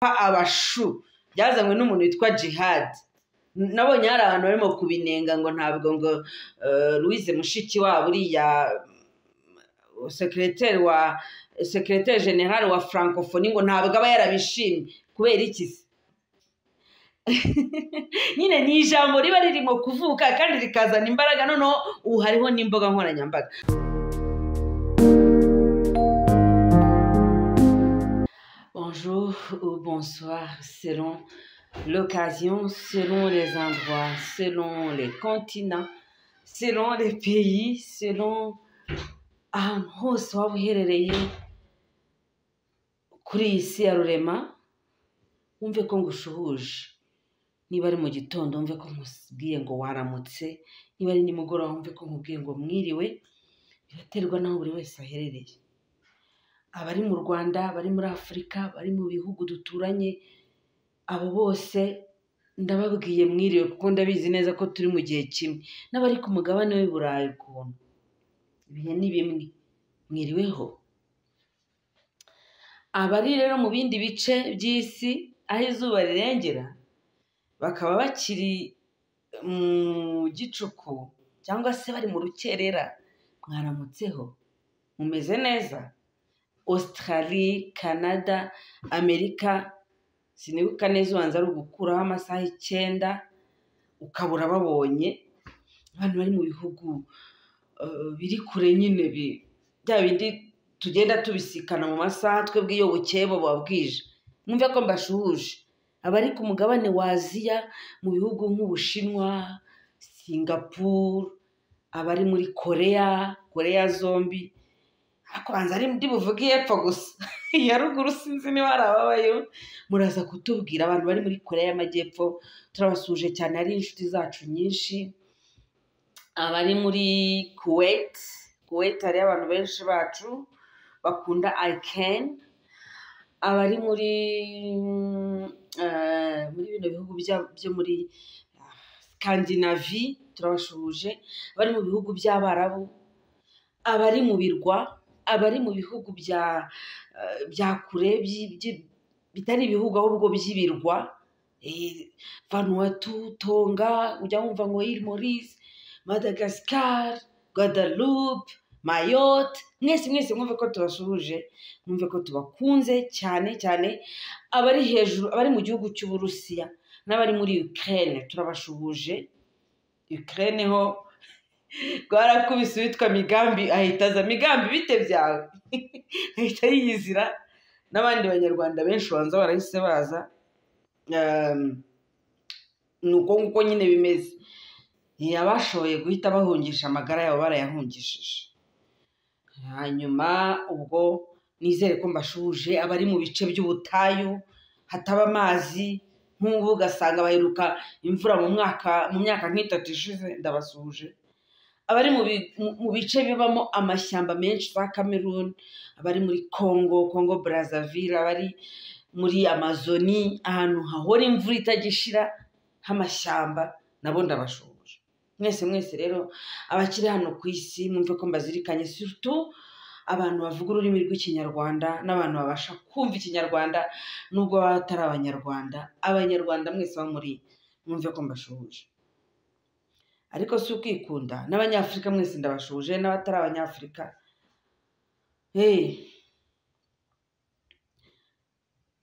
abashu. Byazanywe n'umuntu witwa jihad. Nabonye hari abantu barimo kubinenga ngo ntabwo ngo louise mushiki wabo uriya sekereteri wa sekereteri generale wa francophonie ngo ntabwo aba yarabishimye kubera iki se? Nyine ni ijambo riba ririmo kuvuka kandi rikazana imbaraga noneho ubu hariho n'imbuga nkoranyambaga. Bonjour ou bonsoir selon l'occasion selon les endroits selon les continents selon les pays selon abari mu rwanda bari muri afurika bari mu bihugu duturanye abo bose ndababwiye mwiriwe kuko ndabizi neza ko turi mu gihe kimwe. N'abari ku mugabane w'i burayi ukuntu. Ibihe ni bimwe. Mwiriweho. Abari rero mu bindi bice by'isi aho izuba rirengera bakaba bakiri mu gicuku cyangwa se bari mu rukerera mwaramutseho. Mumeze neza. Australie canada amerika sinibuka neza ubanza ari ugukuraho amasaha icyenda ukabura babonye. Abantu bari mu bihugu biri kure nyine bya bindi tugenda tubisikana mu masaha twebwe iyo bukeye buba bwije. Mwumve ko mbashuhuje abari ku mugabane wa aziya mu bihugu nk'ubushinwa singapuru abari muri koreya koreya zombi kubanza ari ndi buvuge iy'epfo gusa. Iya ruguru sinzi niba hari ababayo muraza kutubwira abantu bari muri koreya y'amajyepfo turabasuje cyane hari inshuti zacu nyinshi. Abari muri kuwait kuwait hariyo abantu benshi bacu bakunda ayikeni abari muri muri bino bihugu byo muri skandinavi turabashuhuje abari mu bihugu by'abarabu abari mu birwa abari mu bihugu bya bya kure bitari ibihugu ahubwo by'ibirwa vanuatu tonga ujya wumva ngo iri morise madagascar guadalupe mayotte mwese mwese mwumve ko tubasuhuje mwumve ko tubakunze cyane cyane abari hejuru abari mu gihugu cy'uburusiya n'abari muri ukraine turabashuhuje ukraine ho rwarakubise uwitwa migambi ahita aza migambi bite byawe? Ahita yiyizira n'abandi banyarwanda benshi banza barahise baza. Ni uko nguko nyine bimeze. Abashoboye guhita bahungisha amagara yabo barayahungishije. Hanyuma ubwo nizere ko mbashuje abari mu bice by'ubutayu hataba amazi nk'ubu ugasanga baheruka imvura mu mwaka mu myaka nk'itatu ishize ndabasuhuje abari mu bice bibamo amashyamba menshi za cameroon abari muri congo congo brazzaville abari muri amazoni ahantu hahora imvura itagishira h'amashyamba nabo ndabashuje mwese mwese rero abakiri hano ku isi mwumve ko mbazirikanye surutu abantu bavuga ururimi rw'ikinyarwanda n'abantu babasha kumva ikinyarwanda nubwo baba batari abanyarwanda. Abanyarwanda mwese bo muri mwumve ko mbashuhuje ariko si ukwikunda n'abanyafurika mwese ndabashuje n'abatari abanyafurika.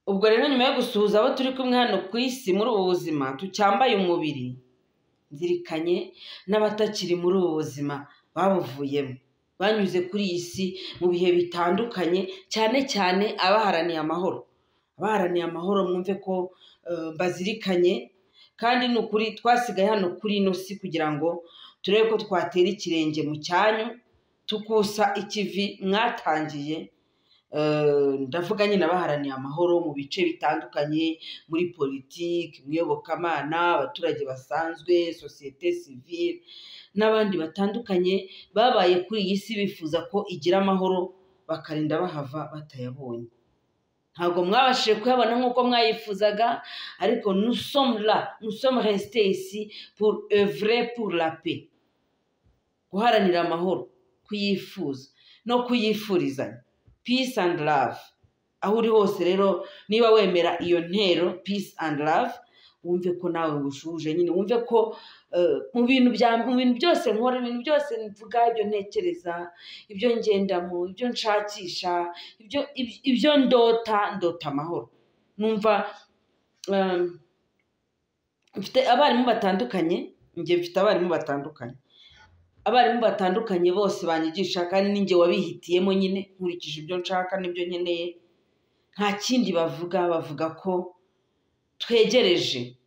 Ubwo rero nyuma yo gusuhuza abo turi kumwe hano ku isi muri ubu buzima tucyambaye umubiri. Nzirikanye n'abatakiri muri ubu buzima babuvuyemo. Banyuze kuri iyi si mu bihe bitandukanye cyane cyane abaharaniye amahoro. Abaharaniye amahoro mwumve ko bazirikanye kandi ni ukuri twasigaye hano kuri ino si kugira ngo turebe ko twatera ikirenge mu cyanyu tukusa ikivi mwatangiye. Ndavuga nyine abaharaniye amahoro mu bice bitandukanye muri politiki mu iyobokamana abaturage basanzwe sosiyete sivire n'abandi batandukanye babaye kuri iyi si bifuza ko igira amahoro bakarinda bahava batayabonye. Ntabwo mwabashije kuyabona nk'uko mwayifuzaga ariko nusomra nusomu resite isi pour evure pour la pe guharanira amahoro kuyifuza no kuyifurizanya peace and love. Aho uri hose rero niba wemera iyo ntero peace and love wumve ko nawe ngushuje nyine wumve ko eh, mu bintu bya mu bintu byose nkora ibintu byose mvuga ibyo ntekereza ibyo ngendamo ibyo nshakisha ibyo ibyo- ndota ndota amahoro. Numva um, mfite abarimu batandukanye njye mfite abarimu batandukanye. Abarimu batandukanye bose banyigisha kandi ninjye wabihitiyemo nyine nkurikije ibyo nshaka n'ibyo nkeneye. Nta kindi bavuga bavuga ko twegereje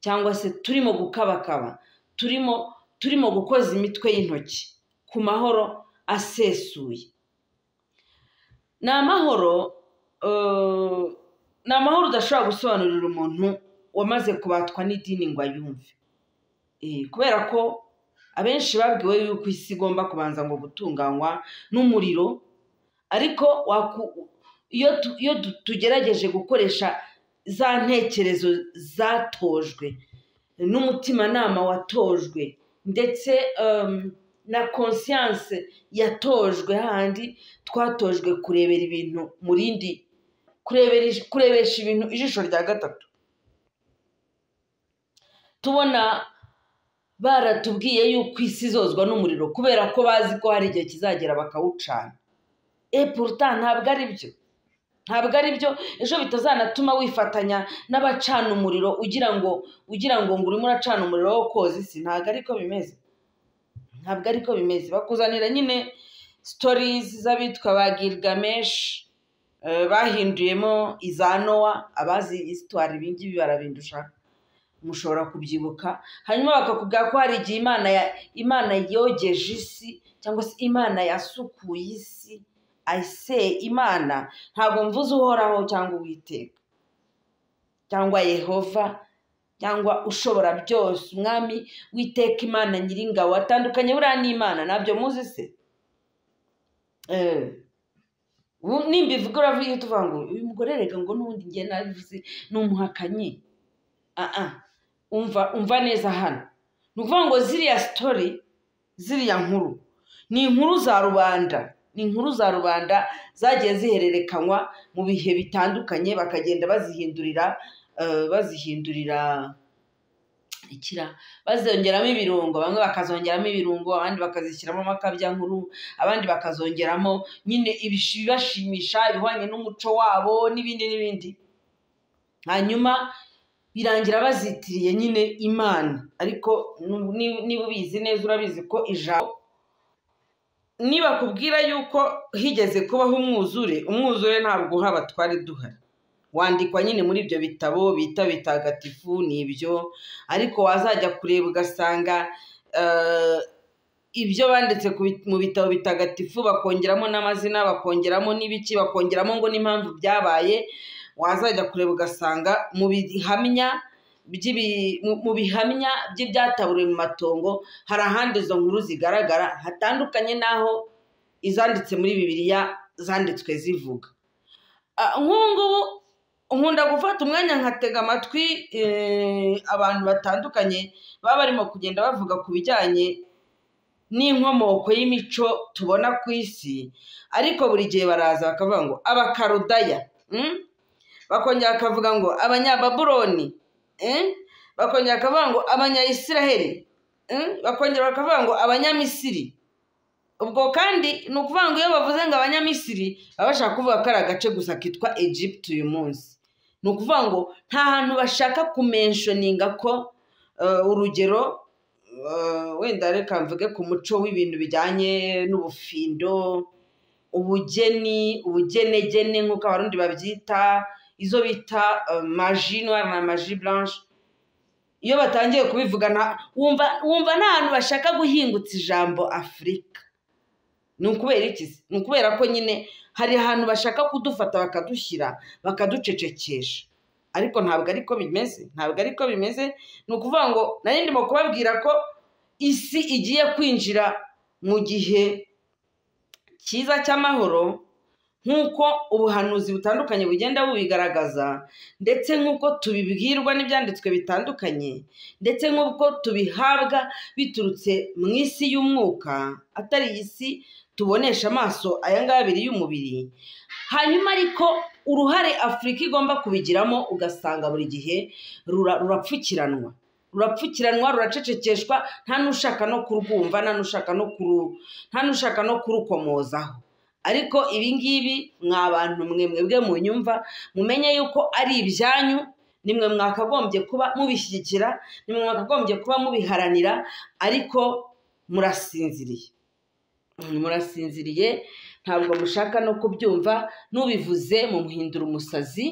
cyangwa se turimo gukabakaba turimo turimo gukoza imitwe y'intoki ku mahoro asesuye. Ni amahoro eh, ni amahoro udashobora gusobanurira umuntu wamaze kubatwa n'idini ngo ayumve. Eh, kubera ko abenshi babwiwe yuko isi igomba kubanza ngo gutunganywa n'umuriro ariko iyo tu- iyo tu- tugerageje gukoresha za ntekerezo zatojwe n'umutimanama watojwe ndetse um, na conscience yatojwe hahandi twatojwe kurebera ibintu mu rindi kurebesha ibintu ijisho rya gatatu. Tubona baratubwiye yuko isi izozwa n'umuriro kubera ko bazi ko hari igihe kizagera bakawucana. E pourtant ntabwo ari byo ntabwo ari byo. Ejo bitazanatuma wifatanya n'abacana umuriro ugira ngo ugira ngo ngo urimo uracana umuriro wo koza isi. Ntabwo ariko bimeze. Ntabwo ariko bimeze. Bakuzanira nyine sitorizi z'abitwa ba gilgamesh eh, bahinduyemo iza nowa abazi isitwari ibingibi barabindusha. Mushobora kubyibuka. Hanyuma bakakubwira ko hari igihe imana yogeje isi cyangwa se imana yasukuye isi. Ayise imana ntabwo mvuze uhoraho cyangwa uwiteka cyangwa yehova cyangwa ushobora byose. Umwami witeka imana nyiringabo atandukanye buriya n'imana ntabyo muzi se? Eh. Ubu nimbivuga uravuga tuvuga ngo uyu mugore rega ngo n'ubundi njye nabivuze ni umuhakanyi umva umva neza hano. Ni ukuvuga ngo ziriya sitori ziriya nkuru ni inkuru za rubanda. Ni inkuru za rubanda zagiye zihererekanywa mu bihe bitandukanye bakagenda bazihindurira eh, bazihindurira ikira bazongeramo ibirungo bamwe bakazongeramo ibirungo abandi bakazishyiramo amakabya nkuru abandi bakazongeramo nyine ibibashimisha ibihwanye n'umuco wabo n'ibindi n'ibindi. Hanyuma birangira bazitiriye nyine imana. Ariko niba ubizi neza urabizi ko ijambo nibakubwira yuko higeze kubaho umwuzure umwuzure ntabwo uhaba twari duhari. Wandikwa nyine muri ibyo bitabo bita bitagatifu ni ibyo. Ariko wazajya kureba ugasanga eh, ibyo banditse mu bitabo bitagatifu bakongeramo n'amazina bakongeramo n'ibiki bakongeramo ngo n'impamvu byabaye wazajya kureba ugasanga mu bihamya mu- bihamya by'ibyataburiwe mu matongo hari ahandi izo nkuru zigaragara hatandukanye n'aho izanditse muri bibiliya zanditswe zivuga nk'ubu nkunda gufata umwanya nkatega amatwi eh, abantu batandukanye baba barimo kugenda bavuga ku bijyanye n'inkomoko y'imico tubona ku isi ariko buri gihe baraza bakavuga ngo abakarudaya mm? bakongera bakavuga ngo abanyababuloni eh? Bakongera bakavuga ngo abanyayisiraheli. Eh? bakongera bakavuga ngo abanyamisiri. Ubwo kandi ni ukuvuga ngo iyo bavuze ngo abanyamisiri baba bashaka kuvuga ko ari agace gusa kitwa Egypt uyu munsi. Ni ukuvuga ngo nta hantu bashaka kumenshoninga ko eh, urugero eh, wenda reka mvuge ku muco w'ibintu bijyanye n'ubufindo ubugeni ubugenegene nk'uko abarundi babyita izo bita eh, maji noire na maji blanche. Iyo batangiye kubivuga nta- wumva wumva nta hantu bashaka guhingutsa ijambo afurika ni ukubera iki? Ni ukubera ko nyine hari ahantu bashaka kudufata bakadushyira bakaducecekesha. Ariko ntabwo ariko bimeze ntabwo ariko bimeze. Ni ukuvuga ngo nari ndimo kubabwira ko isi igiye kwinjira mu gihe cyiza cy'amahoro nk'uko ubuhanuzi butandukanye bugenda bubigaragaza ndetse nk'uko tubibwirwa n'ibyanditswe bitandukanye ndetse nk'uko tubihabwa biturutse mu isi y'umwuka atari iyi si tubonesha amaso aya ngaya abiri y'umubiri. Hanyuma ariko uruhare afurika igomba kubigiramo ugasanga buri gihe rurapfukiranwa. Rurapfukiranwa ruracecekeshwa nta n'ushaka no kurwumva nta n'ushaka no kurukomozaho. Ariko ibi ngibi mwa bantu mwe mwebwe mu nyumva mumenye yuko ari ibyanyu nimwe mwakagombye kuba mubishyigikira nimwe mwakagombye kuba mubiharanira ariko murasinziriye. Murasinziriye ntabwo mushaka no kubyumva n'ubivuze mu muhindura umusazi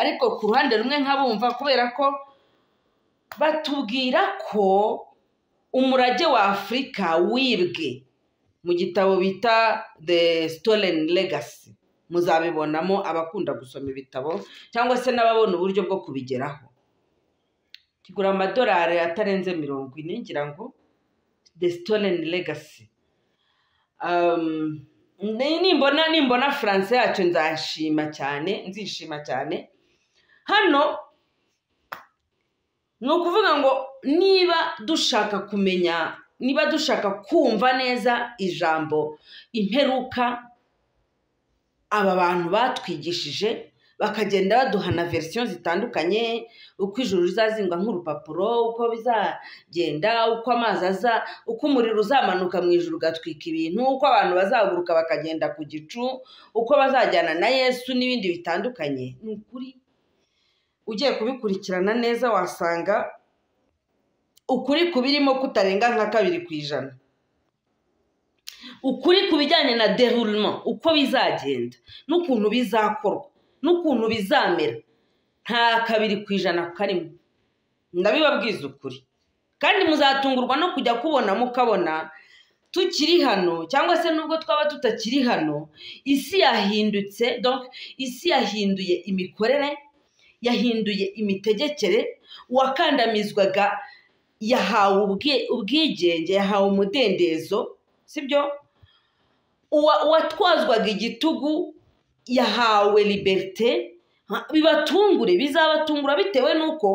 ariko ku ruhande rumwe nkabumva kubera ko batubwira ko umurage wa afurika wibwe. Mu gitabo bita the stolen legacy. Muzabibonamo abakunda gusoma ibitabo cyangwa se n'ababona uburyo bwo kubigeraho. Kigura amadolari atarenze mirongo ine ngira ngo the stolen legacy. Nimbona nimbona furanse yacu nzashima cyane nzishima cyane. Hano ni ukuvuga ngo niba dushaka kumenya niba dushaka kumva neza ijambo imperuka aba bantu batwigishije bakagenda baduha na verisiyo zitandukanye uko ijuru rizazingwa nk'urupapuro uko bizagenda uko amazi aza uko umuriro uzamanuka mu ijuru ugatwika ibintu uko abantu bazahaguruka bakagenda ku gicu uko bazajyana na yesu n'ibindi bitandukanye. Ni ukuri ugiye kubikurikirana neza wasanga ukuri kubirimo kutarenga nka kabiri ku ijana. Ukuri ku bijyanye na deruruma uko bizagenda n'ukuntu bizakorwa n'ukuntu bizamera. Nta kabiri ku ijana karimo ndabibabwiza ukuri. Kandi muzatungurwa no kujya kubona mukabona tukiri hano cyangwa se nubwo twaba tutakiri hano isi yahindutse isi yahinduye imikorere yahinduye imitegekere uwakandamizwaga yahawe ubwigenge yahawe umudendezo sibyo? Uwatwazwaga igitugu yahawe liberite bibatungure bizabatungura bitewe n'uko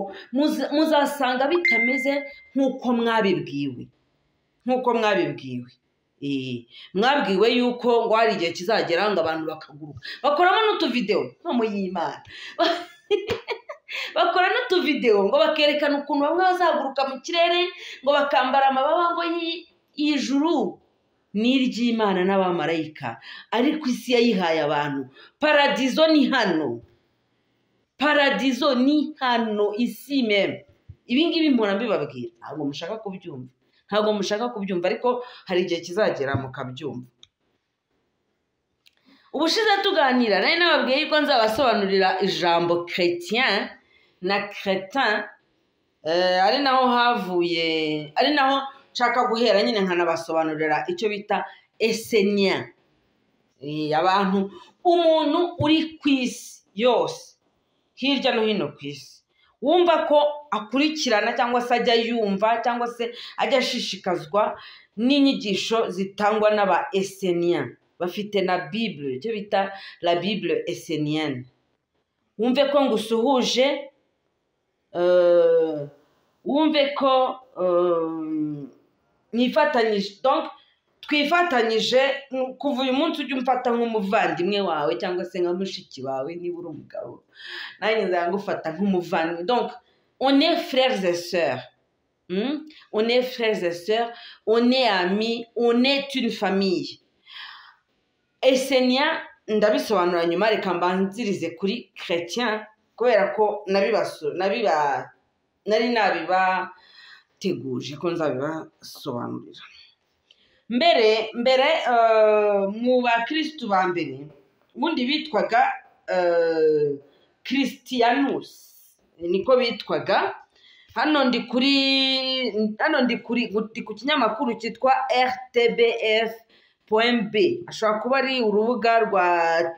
muzasanga bitameze nk'uko mwabibwiwe. Nk'uko mwabibwiwe. Mwabwiwe yuko ngo hari igihe kizagera ngo abantu bakaguruka. Bakoramo n'utuvidewo nko mu y'imana. bakora n'utuvidewo ngo bakerekana ukuntu bamwe bazaguruka mu kirere ngo bakambara amababa ngo y'ijuru ni iry'imana n'abamarayika. Ariko isi yayihaye abantu. Paradizo ni hano. Paradizo ni hano isi meme ibi ngibi mpora mbibabwira ntabwo mushaka kubyumva. Ntabwo mushaka kubyumva. Ariko hari igihe kizagera mukabyumva. Ubushize tuganira. Nari nababwiye yuko nzabasobanurira ijambo chrétien na cretin ari naho havuye ari naho nshaka guhera nyine nkanabasobanurira icyo bita esenia. Abantu umuntu uri ku isi yose hirya no hino ku isi wumva ko akurikirana cyangwa se ajya yumva cyangwa se ajya ashishikazwa n'inyigisho zitangwa n'aba esenia. Bafite na bibure icyo bita la bibure esenienne. Wumve ko ngusuhuje ko mwifatanyije twifatanyije kuva uyu munsi umfata nk'umuvandimwe wawe cyangwa se nka mushiki wawe niba uri donc on est frères et sœurs. On est frères et sœurs on est amis on est une famille. Esenia ndabisobanura nyuma reka mbanzirize kuri chrétien kubera ko nari nabibateguje ko nzabibasobanurira. Mbere mbere mu bakirisitu ba mbere ubundi bitwaga christianus. Niko bitwaga. Hano ndi kuri hano ndi kuri ku kinyamakuru cyitwa rtbf ashobora kuba ari urubuga rwa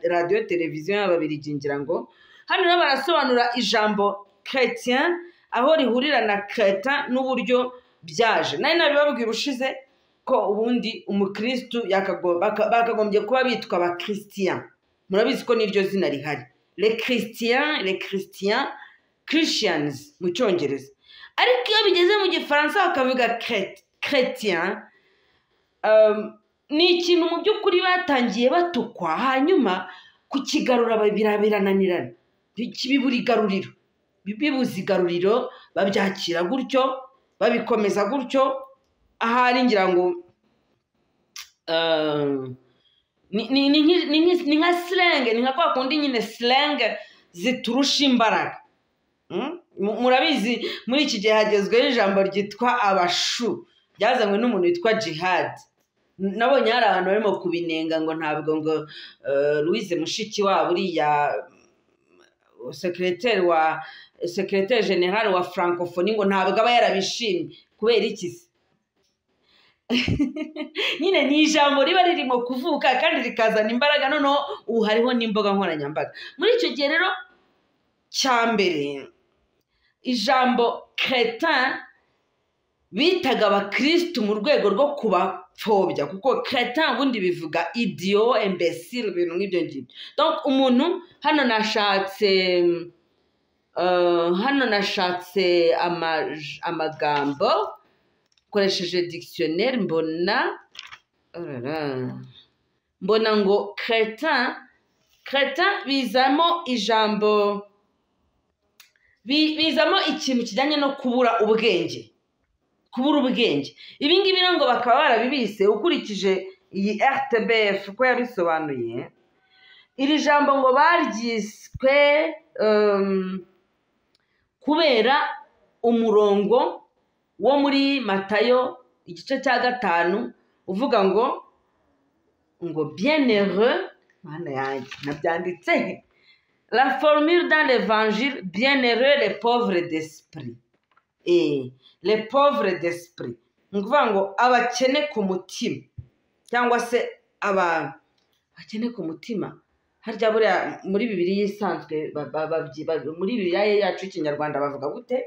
radiyo televiziyo y'ababirigi ngira ngo hano rero barasobanura ijambo chrétien aho rihurira na creta n'uburyo byaje. Nari nabibabwira ushize ko ubundi umukirisitu bakagombye kuba bitwa abakirisitiyan murabizi ko n'iryo zina rihari. Le christian christians mu cyongereza. Ariko iyo bigeze mu gifaransa bakavuga chrétien ni ikintu mu by'ukuri batangiye batukwa. Hanyuma kukigarura bira- birananirana bibura igaruriro bibuze igaruriro babyakira gutyo babikomeza gutyo. Ahari ngira ngo eh, ni- nka silenge ni nka kwa kundi nyine silenge ziturusha imbaraga. Mm? Mu- murabizi muri iki gihe hagezweho ijambo ryitwa abashu ryazanywe n'umuntu witwa jihad. Nabonye hari abantu barimo kubinenga ngo ntabwo ngo eh, louise mushiki wabo uriya sekereteri wa sekereteri generale wa francophonie ngo ntabwo aba yarabishimye kubera iki se? Nyine ni ijambo riba ririmo kuvuka kandi rikazana imbaraga noneho ubu hariho n'imbuga nkoranyambaga. Muri icyo gihe rero cya mbere ijambo cretin bitaga abakirisitu mu rwego rwo kubapfobya kuko cretin ubundi bivuga idiyo imbesile ibintu nk'ibyo ngibyo. Umuntu hano nashatse eh, hano nashatse ama- amagambo nkoresheje dictionnaire mbona orara, mbona ngo cretin cretin bizamo ijambo bi- bizamo ikintu kijyanye no kubura ubwenge. Kubura ubwenge ibi ngibi rero ngo bakaba barabibise ukurikije iyi rtbf uko yabisobanuye. Iri jambo ngo baryiswe um, kubera umurongo wo muri matayo igice cya gatanu uvuga ngo ngo bien heureux mana yanjye nabyanditse la formule dans l'évangile bien heureux les pauvres d'esprit. Eh les pauvres d'esprit. Ni ukuvuga ngo abakene ku mutima cyangwa se aba bakene ku mutima. Harya buriya muri bibiri isanzwe muri bibiri yacu y'ikinyarwanda bavuga gute?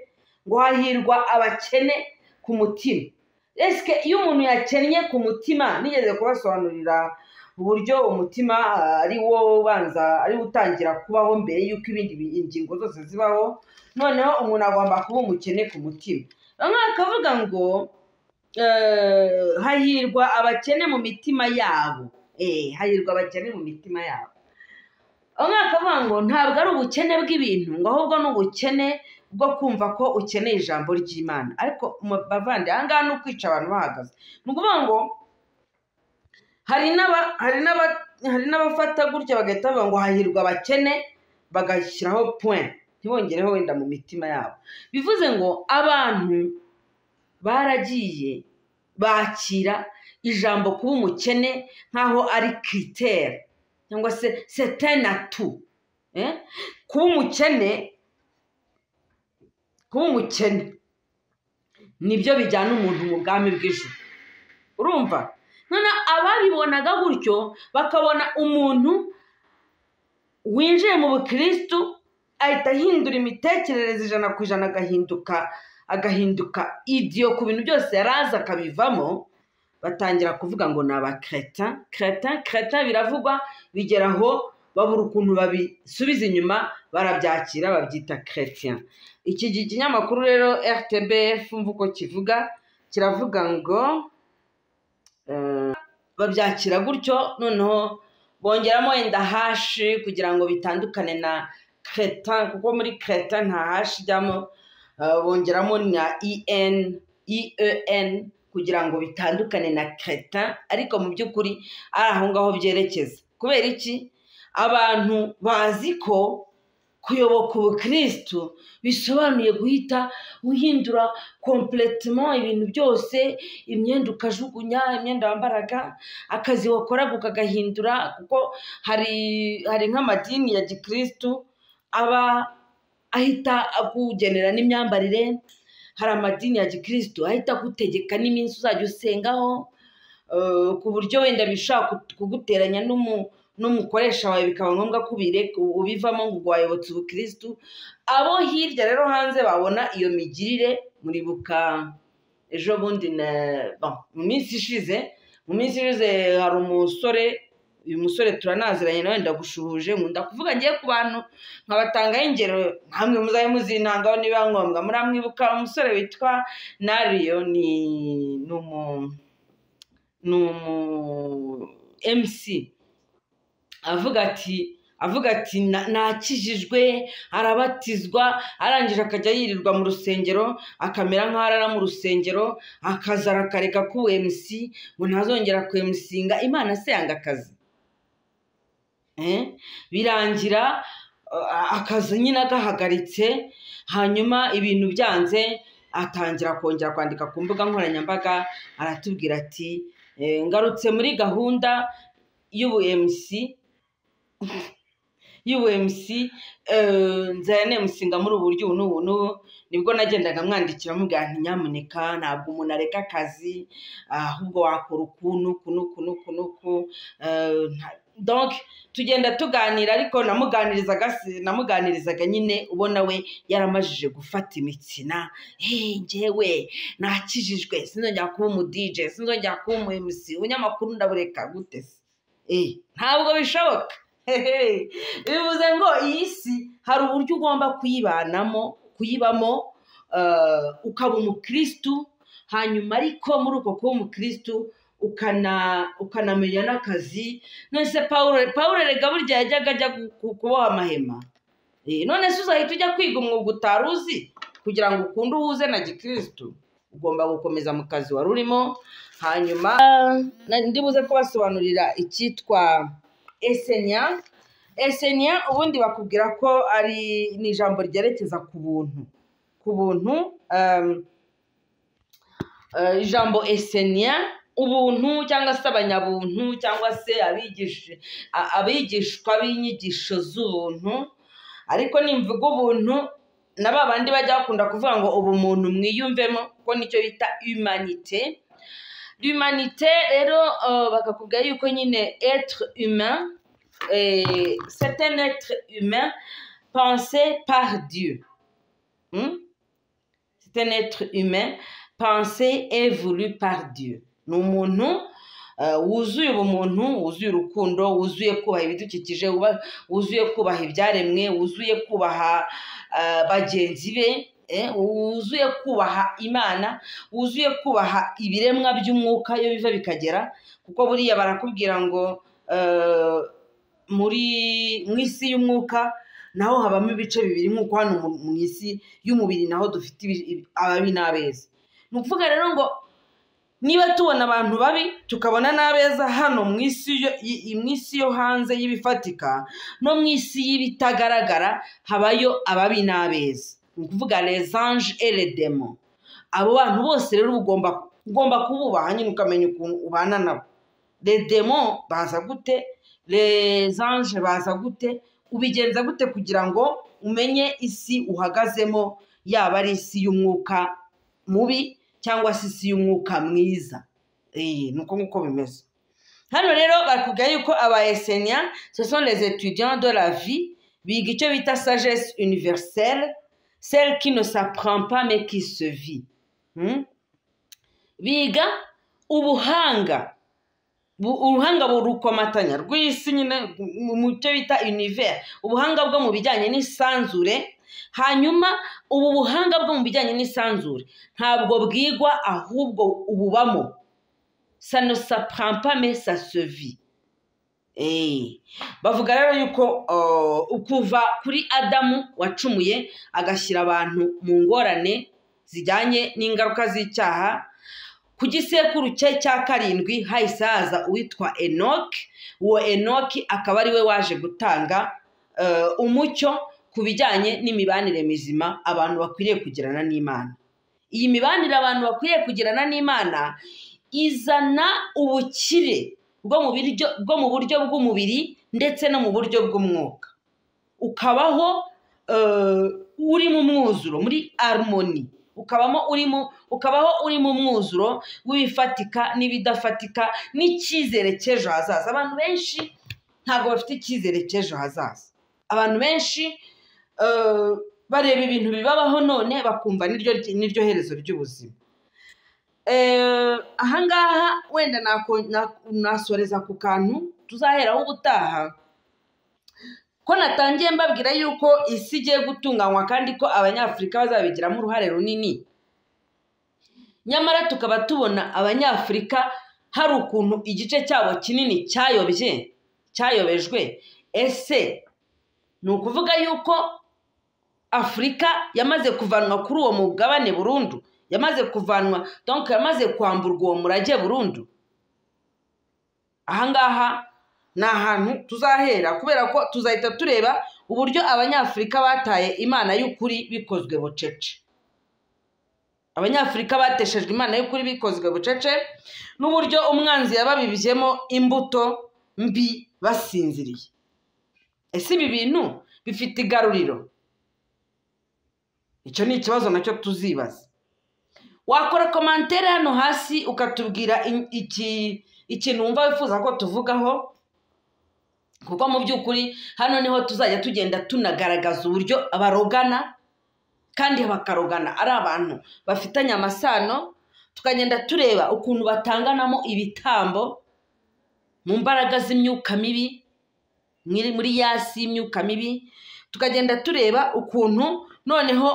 Ngo hahirwa abakene ku mutima. Esike iyo umuntu yakennye ku mutima nigeze kubasobanurira uburyo umutima ah, ari wo ubanza ari wo utangira kubaho mbere y'uko ibindi bi- ingingo zose zibaho noneho umuntu agomba kuba umukene ku mutima. Bamwe bakavuga ngo eh, hahirwa abakene mu mitima yabo. Eh hahirwa abakene mu mitima yabo. Bamwe bakavuga ngo ntabwo ari ubukene bw'ibintu ngo ahubwo ni ubukene bwo kumva ko ukeneye ijambo ry'imana. Ariko bavandi aha ngaha ni ukwica abantu bahagaze. Ni ukuvuga ngo hari n'aba- hari n'aba- hari n'abafata gutya bagahita bavuga ngo hahirwa abakene bagashyiraho point. Ntibongereho wenda mu mitima yabo. Bivuze ngo abantu baragiye bakira ijambo kuba umukene nk'aho ari kiritere cyangwa se setenatu kuba umukene kuba umukene ni byo bijyana umuntu mu bwami bw'ijuru. Urumva? None ababibonaga gutyo bakabona umuntu winjiye mu bukirisitu ahita ahindura imitekerereze ijana ku ijana agahinduka agahinduka idiyo ku bintu byose yari azi akabivamo batangira kuvuga ngo ni abakereta kereta kereta biravugwa bigera aho babura ukuntu babisubiza inyuma barabyakira babyita keretiya iki kinyamakuru rero rtbf mva uko kivuga kiravuga ngo babyakira gutyo noneho bongeramo wenda hashi kugira ngo bitandukane na kereta kuko muri kereta nta hashi ijyamo. Eh, bongeramo na en en kugira ngo bitandukane na kereta ariko mu by'ukuri ari aho ngaho byerekeza. Kubera iki? Abantu bazi ko kuyoboka ubukirisitu bisobanuye guhita uhindura kompletemo ibintu byose imyenda ukajugunya imyenda wambaraga akazi wakoraga ukagahindura kuko hari hari nk'amadini ya gikirisitu aba ahita akugenera n'imyambarire hari amadini ya gikirisitu ahita agutegeka n'iminsi uzajya usengaho eh, ku buryo wenda bishobora ku- kuguteranya n'umu- n'umukoresha wawe bikaba ngombwa ko ubivamo ngo wayobotse ubukirisitu abo hirya rero hanze babona iyo migirire muribuka ejo bundi mu minsi ishize mu minsi ishize hari umusore uyu musore turanaziranye nawe ndagushuhuje nkunda kuvuga ngiye ku bantu nkabatangaho ingero nkamwe muzabe muzintangaho niba ngombwa muramwibuka umusore witwa nariyo ni umu mc avuga ati avuga ati nakijijwe arabatizwa arangije akajya yirirwa mu rusengero akamera nk'aho arara mu rusengero akaza arakareka k'uwemusi ngo ntazongera kwemusinga imana se yanga akazi? Birangira akazi nyine agahagaritse hanyuma ibintu byanze atangira kongera kwandika ku mbuga nkoranyambaga aratubwira ati ngarutse muri gahunda y'ubuemusi y'ubuemusi nzaya nemusinga muri ubu buryo ubu n'ubu n'ubu ni bwo nagendaga mwandikira mubwira nti nyamuneka ntabwo umuntu areka akazi ahubwo wakora ukuntu kuno kuno kuno ku donc tugenda tuganira ariko namuganirizaga namuganirizaga nyine ubona we yaramajije gufata imitsina ngewe nakijijwe sinzongera kuba umudije sinzongera kuba umu emusi ubunyamakuru ndabureka gute se? Ntabwo bishoboka. Bivuze ngo iyi si hari uburyo ugomba kuyibanamo kuyibamo ukaba umukirisitu hanyuma ariko muri uko kuba umukirisitu ukanamenya n'akazi. None se paul rega burya yajyaga ajya kuboha amahema. None se uzahita ujya kwiga umwuga utari uzi kugira ngo ukunde uhuze na gikirisitu ugomba gukomeza mu kazi wari urimo hanyuma ndi buze kubasobanurira icyitwa esenya esenya ubundi bakubwira ko ari ni ijambo ryerekeza ku buntu. Ku buntu ijambo esenya ubuntu cyangwa se abanyabuntu cyangwa se abigishwa b'inyigisho z'ubuntu. Ariko nimvuga ubuntu na ba bandi bajya bakunda kuvuga ngo ubumuntu mwiyumvemo kuko ni cyo bita humanite humanite rero bakakubwira yuko nyine etre humain c'est un être humain pensé par Dieu. C'est un être humain pensé et voulu par Dieu. Wuzuye ubumuntu wuzuye urukundo wuzuye kubaha wuzuye kubaha imana wuzuye kubaha ibiremwa by'umwuka iyo biva bikagera kuko buriya barakubwira ngo muri mu isi y'umwuka naho habamo ibice bibiri nk'uko hano mu isi y'umubiri naho dufite ababi n'abeza. Ni ukuvuga rero ngo niba tubona abantu babi tukabona n'abeza hano mu isi yo hanze y'ibifatika no mu isi y'ibitagaragara habayo ababi n'abeza. Ni ukuvuga rezanje eredemo abo bantu bose rero ugomba kububaha nyine ukamenya ukuntu ubana nabo. Redemo baza gute? Rezanje baza gute? Ubigenza gute kugira ngo umenye isi uhagazemo yaba ari isi y'umwuka mubi cyangwa se isi y'umwuka mwiza. Ni uko nguko bimeze. Hano rero bakubwira yuko aba ce sont les étudiants de la vie biga icyo bita sagesse universelle celle qui ne s'apprend pas mais qui se vit. Biga ubuhanga. Ubuhanga burukomatanya. Rw'isi nyine mu cyo bita univers. Ubuhanga bwo mu bijyanye n'isanzure. Hanyuma ubu buhanga bwo mu bijyanye n'isanzure. Ntabwo bwigwa ahubwo ububamo sa ne s'apprend pas mais ça se vit. Bavuga rero yuko kuva kuri adamu wacumuye agashyira abantu mu ngorane zijyanye n'ingaruka z'icyaha ku gisekuru cye cya karindwi uwitwa enoki uwo enoki akaba ari we waje gutanga umucyo ku bijyanye n'imibanire mizima abantu bakwiriye kugirana n'imana. Iyi mibanire abantu bakwiriye kugirana n'imana izana ubukire bwo mu buryo bw'umubiri ndetse no mu buryo bw'umwuka. Ukabaho uri mu mwuzuro muri harmoni ukabamo urimo ukabaho uri mu mwuzuro w'ibifatika n'ibidafatika n'icyizere cy'ejo hazaza. Abantu benshi ntabwo bafite icyizere cy'ejo hazaza. Abantu benshi bareba ibintu bibabaho none bakumva n'iryo herezo ry'ubuzima. Ahangaha wenda nasoreza ku kantu tuzaheraho ubutaha ko natangiye mbabwira yuko isi igiye gutunganywa kandi ko abanyafurika bazabigiramo uruhare runini. Nyamara tukaba tubona abanyafurika hari ukuntu igice cyabo kinini cyayobye cyayobejwe. Ese ni ukuvuga yuko afurika yamaze kuvanwa kuri uwo mugabane burundu? Yamaze kuvanwa donk yamaze kwamburwa uwo murage burundu. Ahangaha ni ahantu tuzahera kubera ko tuzahita tureba uburyo abanyafurika bataye imana y'ukuri bikozwe bucece. Abanyafurika bateshejwe imana y'ukuri bikozwe bucece n'uburyo umwanzi yababibyemo imbuto mbi basinziriye. Ese ibi bintu bifite igaruriro? Icyo ni ikibazo na cyo tuzibaza. Wakora komantere hano hasi ukatubwira ikintu wumva wifuza ko tuvugaho? Kuko mu by'ukuri hano ni ho tuzajya tugenda tunagaragaza uburyo barogana kandi bakarogana ari abantu bafitanye amasano tukagenda tureba ukuntu batanganamo ibitambo mu mbaraga z'imyuka mibi muri yasi y'imyuka mibi tukagenda tureba ukuntu noneho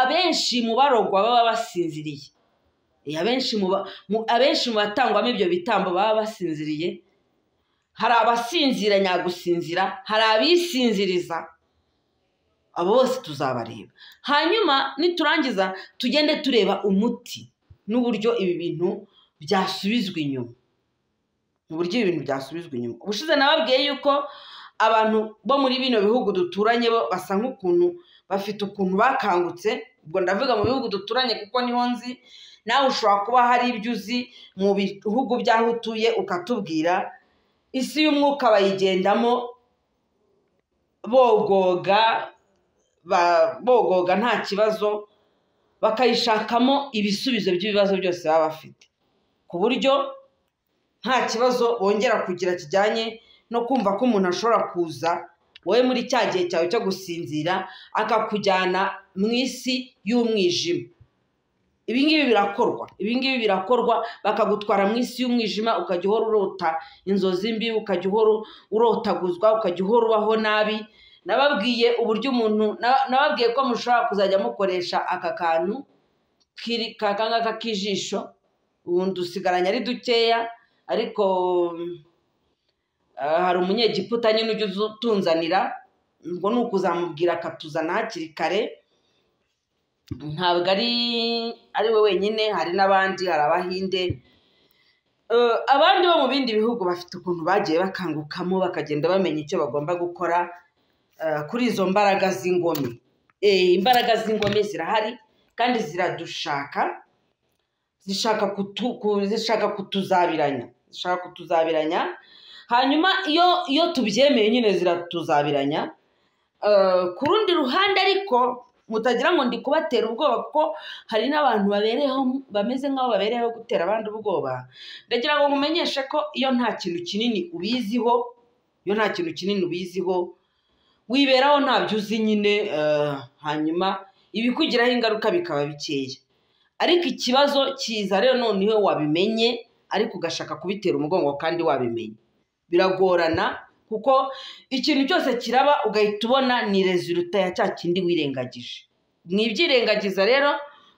abenshi mu barogwa baba basinziriye. Abenshi mu batangwamo ibyo bitambo baba basinziriye. Hari abasinzira nyagusinzira hari abisinziriza. Abo bose tuzabareba. Hanyuma niturangiza tugende tureba umuti n'uburyo ibi bintu byasubizwa inyuma. Uburyo ibi bintu byasubizwa inyuma. Ubushize nababwiye yuko abantu bo muri bino bihugu duturanye bo basa nk'ukuntu bafite ukuntu bakangutse ubwo ndavuga mu bihugu duturanye kuko ni ho nzi nawe ushobora kuba hari ibyo uzi mu bihugu by'aho utuye ukatubwira. Isi y'umwuka bayigendamo bogoga bogoga nta kibazo bakayishakamo ibisubizo by'ibibazo byose baba bafite. Ku buryo nta kibazo bongera kugira kijyanye no kumva ko umuntu ashobora kuza wowe muri cya gihe cyawe cyo gusinzira akakujyana mu isi y'umwijima. Ibingibi birakorwa. Ibingibi birakorwa bakagutwara mu isi y'umwijima ukajya uhora urota inzozi mbi ukajya uhora urotaguzwa ukajya uhora ubaho nabi. Nababwiye uburyo umuntu nababwiye ko mushobora kuzajya mukoresha aka kantu k'ijisho ubundi usigaranye ari dukeya ariko hari umunyegiputa nyine ujya utunzanira? Ngo ni ukuzamubwira akatuzana hakiri kare. Ntabwo ari ari we wenyine hari n'abandi hari abahinde. Abandi bo mu bindi bihugu bafite ukuntu bagiye bakangukamo bakagenda bamenya icyo bagomba gukora. Kuri izo mbaraga z'ingome. Imbaraga z'ingome zirahari kandi ziradushaka. Zishaka kutuzabiranya. Zishaka kutuzabiranya. Hanyuma iyo iyo tubyemeye nyine ziratuzabiranya ku rundi ruhande ariko mutagira ngo ndi kubatera ubwoba kuko hari n'abantu babereyeho bameze nk'aho babereyeho gutera abandi ubwoba. Ndagira ngo mumenyeshe ko iyo nta kintu kinini ubiziho iyo nta kintu kinini ubiziho wiberaho ntabyo uzi nyine hanyuma ibikugiraho ingaruka bikaba bikeya. Ariko ikibazo kiza rero noneho wabimenye ariko ugashaka kubitera umugongo kandi wabimenye. Biragorana kuko ikintu cyose kiraba ugahita ubona ni reziruta ya cya kindi wirengagije. Mwibyirengagiza rero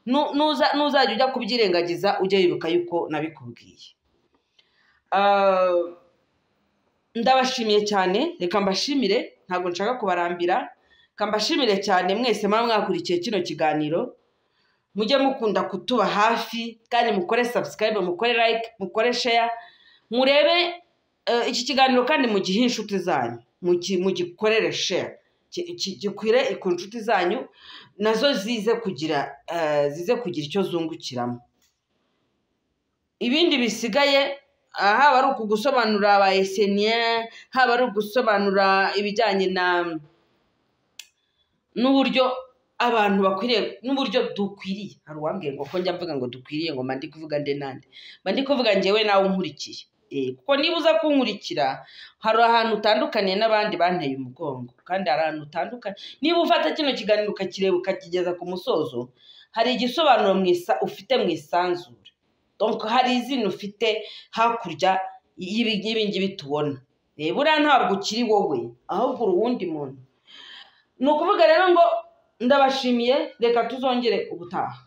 nuzajya ujya kubyirengagiza ujye wibuka yuko nabikubwiye. Ndabashimiye cyane reka mbashimire ntabwo nshaka kubarambira. Mbashimire cyane mwese muba mwakurikiye kino kiganiro. Mujye mukunda kutuba hafi kandi mukore sabusikarayibe mukore like mukore sheya murebe iki kiganiro kandi mugihe inshuti zanyu mugikorere sheya gikwire ku nshuti zanyu na zo zize kugira zize kugira icyo zungukiramo. Ibindi bisigaye haba ari ukugusobanurira aba eseniye haba ari ugusobanura ibijyanye na n'uburyo abantu bakwiriye n'uburyo dukwiriye. Hari uwambwiye ngo ko njya mvuga ngo dukwiriye ngo mba ndi kuvuga nde nande? Mba ndi kuvuga ngewe nawe unkurikiye kuko niba uza kunkurikira hari ahantu utandukaniye n'abandi banteye umugongo. Kandi hari ahantu utandukanye. Niba ufata kino kiganiro ukakireba ukakigeza ku musozo hari igisobanuro ufite mu isanzure. Hari izina ufite hakurya y'ibi ngibi tubona. Buriya ntabwo ukiri wowe ahubwo uri uwundi muntu. Ni ukuvuga rero ngo ndabashimiye reka tuzongere ubutaha.